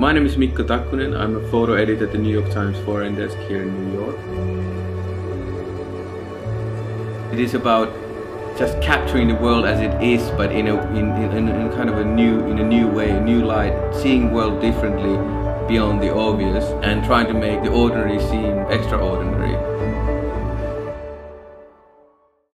my name is Mikko Takkunen. I'm a photo editor at the New York Times foreign desk here in New York. It is about just capturing the world as it is, but in a in, in, in kind of a new in a new way, a new light, seeing world differently beyond the obvious, and trying to make the ordinary seem extraordinary.